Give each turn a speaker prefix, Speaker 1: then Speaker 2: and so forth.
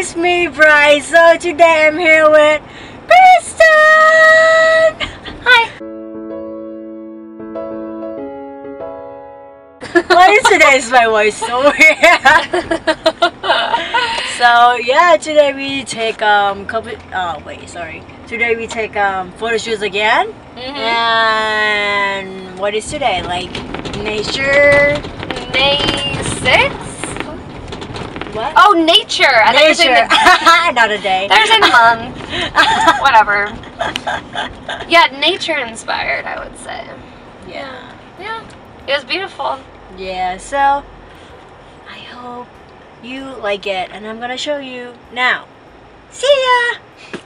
Speaker 1: it's me, Bright. So today I'm here with Kristin.
Speaker 2: Hi.
Speaker 1: Why is today's my voice so weird? so yeah, today we take um couple. Oh wait, sorry. Today we take um photo shoots again.
Speaker 2: Mhm.
Speaker 1: And what is today? Like nature?
Speaker 2: May 6th?
Speaker 1: What?
Speaker 2: Oh, nature. I thought you were
Speaker 1: nature.
Speaker 2: the-
Speaker 1: Not a day.
Speaker 2: There's a month. Whatever. Yeah, nature inspired, I would say.
Speaker 1: Yeah.
Speaker 2: Yeah. It was beautiful.
Speaker 1: Yeah, so I hope you like it and I'm gonna show you now. See ya!